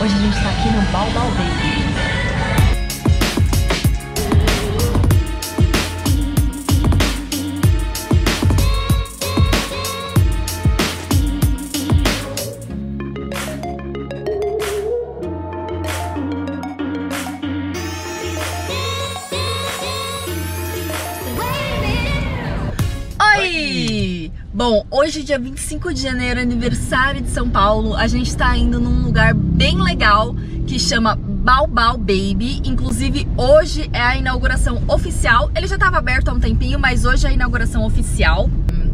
Hoje a gente tá aqui no Balbal Bom, hoje, dia 25 de janeiro, aniversário de São Paulo, a gente tá indo num lugar bem legal que chama Balbal Baby. Inclusive, hoje é a inauguração oficial. Ele já tava aberto há um tempinho, mas hoje é a inauguração oficial.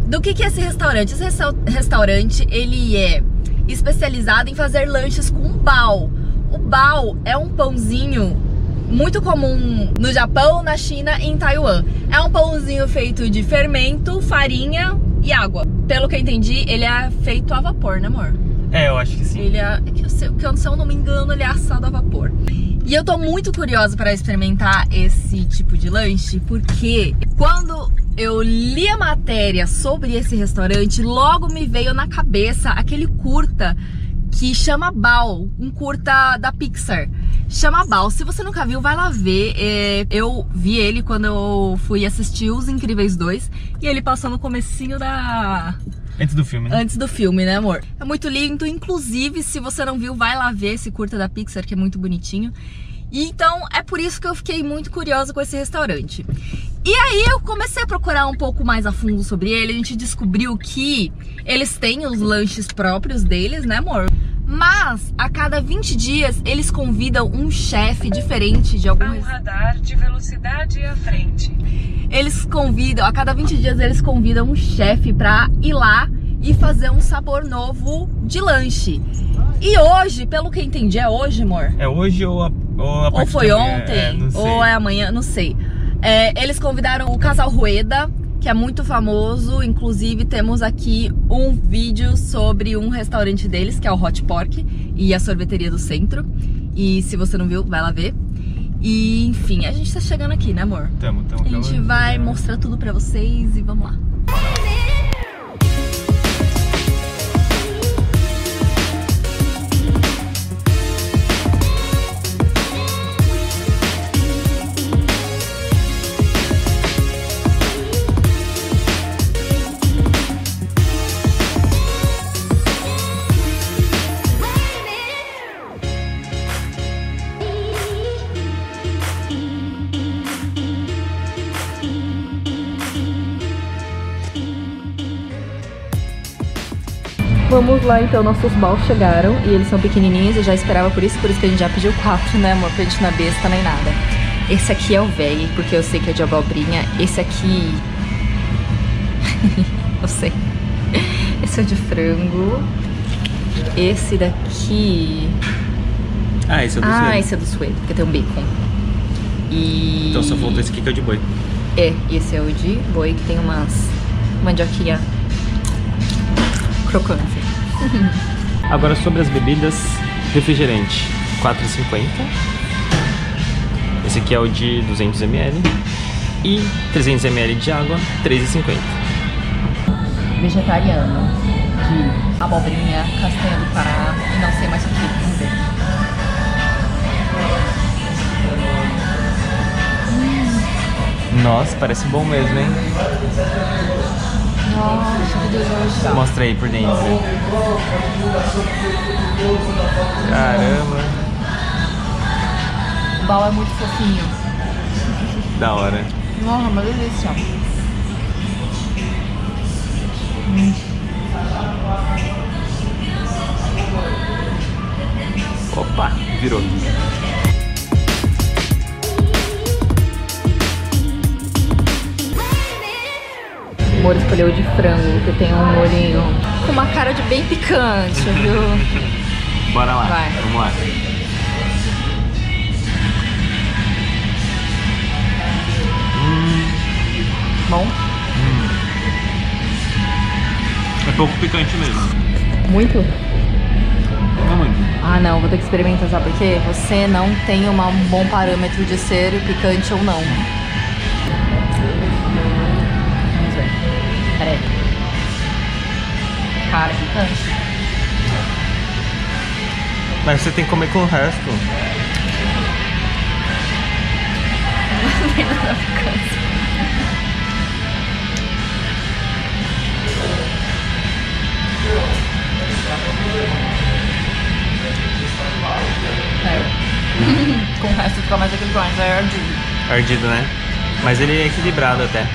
Do que, que é esse restaurante? Esse resta- restaurante, ele é especializado em fazer lanches com bao. O bao é um pãozinho muito comum no Japão, na China e em Taiwan. É um pãozinho feito de fermento, farinha e água. Pelo que eu entendi, ele é feito a vapor, né, amor? É, eu acho que sim. Ele é, é que, eu, sei- que eu, se eu não me engano, ele é assado a vapor. E eu tô muito curiosa para experimentar esse tipo de lanche, porque quando eu li a matéria sobre esse restaurante, logo me veio na cabeça aquele curta que chama Bao, um curta da Pixar. Chama Bao. Se você nunca viu, vai lá ver. É, eu vi ele quando eu fui assistir Os Incríveis 2 e ele passou no comecinho da Antes do filme, né? antes do filme, né, amor? É muito lindo. Inclusive, se você não viu, vai lá ver esse curta da Pixar, que é muito bonitinho. E então, é por isso que eu fiquei muito curiosa com esse restaurante. E aí eu comecei a procurar um pouco mais a fundo sobre ele. A gente descobriu que eles têm os lanches próprios deles, né, amor? Mas a cada 20 dias eles convidam um chefe diferente de algum Há um radar de velocidade à frente. eles convidam, a cada 20 dias eles convidam um chefe pra ir lá e fazer um sabor novo de lanche. E hoje, pelo que eu entendi, é hoje, amor? É hoje ou a, ou a Ou foi ontem, É, ou é amanhã, não sei. É, eles convidaram o casal Rueda, que é muito famoso. Inclusive, temos aqui um vídeo sobre um restaurante deles, que é o Hot Pork, e a sorveteria do centro. E se você não viu, vai lá ver. E enfim, a gente tá chegando aqui, né, amor? Tamo, tamo, A gente vai mostrar tudo pra vocês e vamos lá. Vamos lá então, nossos balls chegaram e eles são pequenininhos, eu já esperava por isso, por isso que a gente já pediu quatro, né amor, pra gente não é besta nem nada. Esse aqui é o velho, porque eu sei que é de abobrinha. Esse aqui... eu sei. Esse é de frango. Esse daqui... Ah, esse é do Ah, seu. esse é do suede, porque tem um bacon. E... Então só faltou esse aqui que é o de boi. É, e esse é o de boi, que tem umas mandioquinha crocante. Agora sobre as bebidas, refrigerante 4,50. Esse aqui é o de 200ml. E 300ml de água, 3,50. vegetariano de abobrinha, castanha do Pará e não sei mais o que. Ver. Nossa, parece bom mesmo, hein? Nossa. Mostra aí por dentro. Caramba, O bal é muito fofinho. da hora. Nossa, uma delícia. Opa, virou. Moro escolheu de frango, que tem um molhinho com uma cara de bem picante, viu? Bora lá, Vai. vamos lá. Bom? É pouco picante mesmo. Muito? Não muito. Ah, não, vou ter que experimentar, sabe por quê? Você não tem um bom parâmetro de ser picante ou não. Peraí. Cara, picante. Mas você tem que comer com o resto. É. Com o resto fica mais aquele grind, é ardido. Ardido, né? Mas ele é equilibrado até.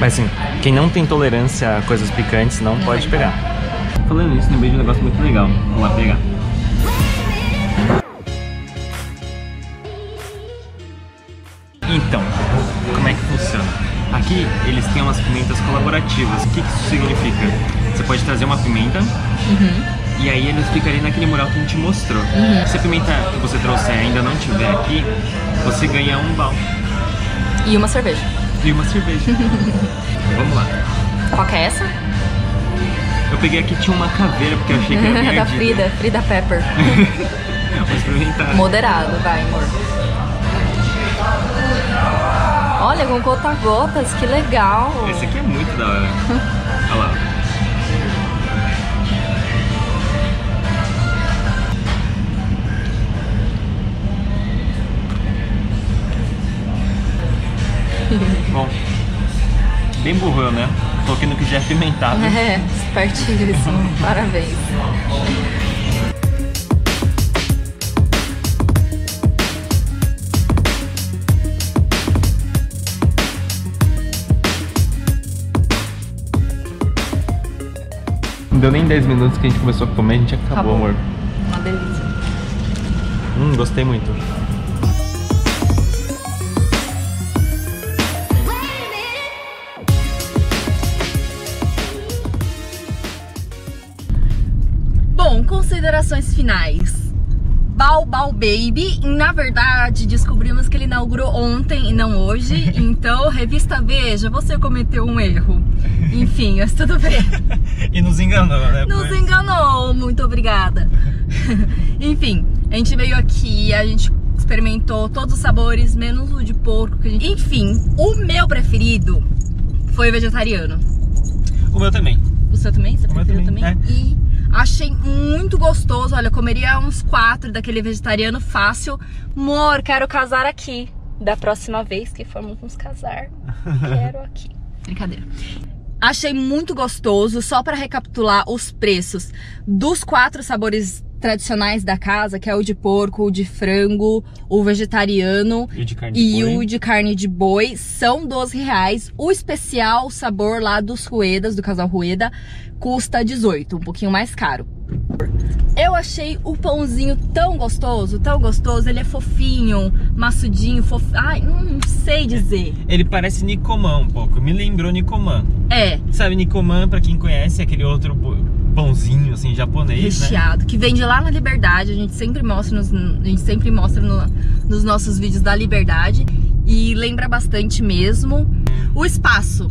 Mas assim, quem não tem tolerância a coisas picantes não, pode pegar. Falando nisso, lembrei de um negócio muito legal. Vamos lá pegar. Então, como é que funciona? Aqui eles têm umas pimentas colaborativas. O que, que isso significa? Você pode trazer uma pimenta e aí eles ficam ali naquele mural que a gente mostrou. Se a pimenta que você trouxer ainda não tiver aqui, você ganha um balde E uma cerveja. E uma cerveja. Vamos lá. Qual que é essa? Eu peguei aqui tinha uma caveira porque eu achei que era da. Frida, Frida Pepper. Vou experimentar. Moderado, vai, amor. Olha, com gota-gotas, que legal. Esse aqui é muito da hora. Bem burrão, né? Coloquei no que já é pimentado. É, espertíssimo. Parabéns. Não deu nem 10 minutos que a gente começou a comer, a gente acabou, Acabou. amor. Uma delícia. Hum, gostei muito. Considerações finais. Bau Bau Baby, na verdade, descobrimos que ele inaugurou ontem e não hoje, então, revista Veja, você cometeu um erro. Enfim, mas tudo bem. E nos enganou, né? Nos enganou, muito obrigada. Enfim, a gente veio aqui, a gente experimentou todos os sabores, menos o de porco. Que a gente... Enfim, o meu preferido foi o vegetariano. O meu também. O seu também? Você preferiu também, também? E achei muito gostoso. Olha, eu comeria uns quatro daquele vegetariano fácil. Amor, quero casar aqui. Da próxima vez que formos nos casar, quero aqui. Brincadeira. Achei muito gostoso. Só para recapitular os preços dos quatro sabores tradicionais da casa, que é o de porco, o de frango, o vegetariano E o de carne e de boi. o de carne de boi são 12 reais. O especial sabor lá dos Ruedas, do casal Rueda, custa 18, um pouquinho mais caro. Eu achei o pãozinho tão gostoso, tão gostoso. Ele é fofinho, maçudinho, fof... Ai, não sei dizer. Ele parece Nicoman um pouco. Me lembrou Nicoman. É, Sabe, Nicoman, pra quem conhece, é aquele outro pãozinho, assim, japonês, né? recheado, que vende lá na Liberdade. A gente sempre mostra nos, a gente sempre mostra no- nos nossos vídeos da Liberdade. E lembra bastante mesmo. O espaço.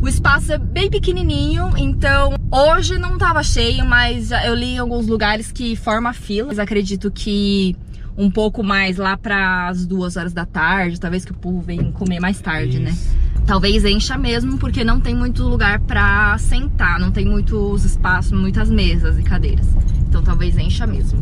O espaço é bem pequenininho, então hoje não tava cheio, mas eu li em alguns lugares que forma fila. Mas acredito que um pouco mais lá para as duas horas da tarde, talvez que o povo venha comer mais tarde, né? Talvez encha mesmo, porque não tem muito lugar pra sentar, não tem muitos espaços, muitas mesas e cadeiras. Então talvez encha mesmo.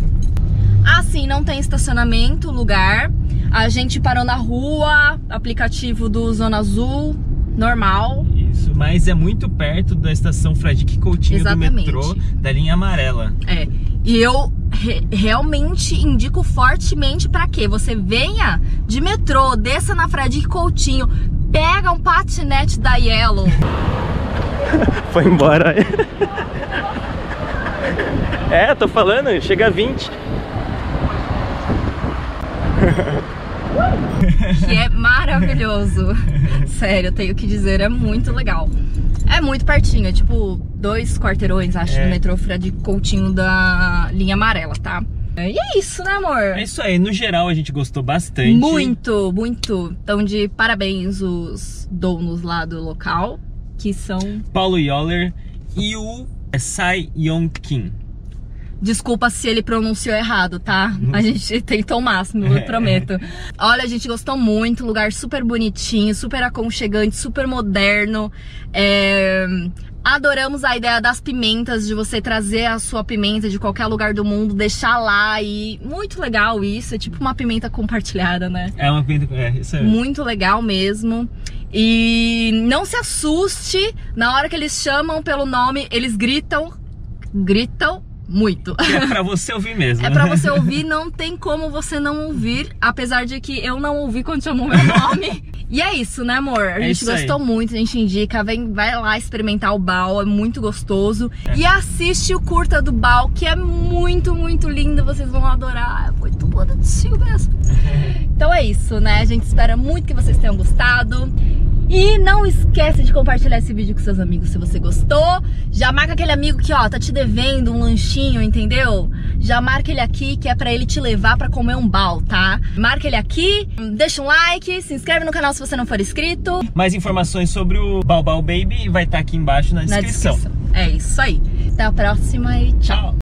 Assim, não tem estacionamento, lugar. A gente parou na rua, aplicativo do Zona Azul, normal. Isso, mas é muito perto da estação Fradique Coutinho Exatamente. do metrô da linha amarela. É. E eu re- realmente indico fortemente pra que você venha de metrô, desça na Fradique Coutinho, pega um patinete da Yellow. Foi embora. é, tô falando, chega a 20. que é maravilhoso. Sério, tenho que dizer, é muito legal. É muito pertinho, é tipo dois quarteirões, acho, É. do metrô de Coutinho da linha amarela, tá? E é isso, né, amor? É isso aí, no geral a gente gostou bastante. Muito, muito. Então, de parabéns os donos lá do local, que são. Paulo Yoller e o Sai Yong Kim. Desculpa se ele pronunciou errado, tá? A gente tentou o máximo, eu prometo. Olha, a gente gostou muito, lugar super bonitinho, super aconchegante, super moderno. É, Adoramos a ideia das pimentas, de você trazer a sua pimenta de qualquer lugar do mundo, deixar lá e muito legal isso, é tipo uma pimenta compartilhada, né? É uma pimenta, é, isso é. Muito legal mesmo. E não se assuste, na hora que eles chamam pelo nome, eles gritam, gritam muito. É pra você ouvir mesmo. É pra você ouvir, não tem como você não ouvir, apesar de que eu não ouvi quando chamou meu nome. E é isso, né, amor? A É gente isso aí. gostou muito, a gente indica, vem, vai lá experimentar o Bal, é muito gostoso. E assiste o curta do Bal, que é muito, muito lindo, vocês vão adorar. É muito bonitinho mesmo. Então é isso, né? A gente espera muito que vocês tenham gostado. E não esquece de compartilhar esse vídeo com seus amigos se você gostou. Já marca aquele amigo que, ó, tá te devendo um lanchinho, entendeu? Já marca ele aqui, que é pra ele te levar pra comer um bal, tá? Marca ele aqui, deixa um like, se inscreve no canal se você não for inscrito. Mais informações sobre o Baobao Baby vai estar aqui embaixo na Na descrição. descrição. É isso aí. Até a próxima e tchau. Tchau.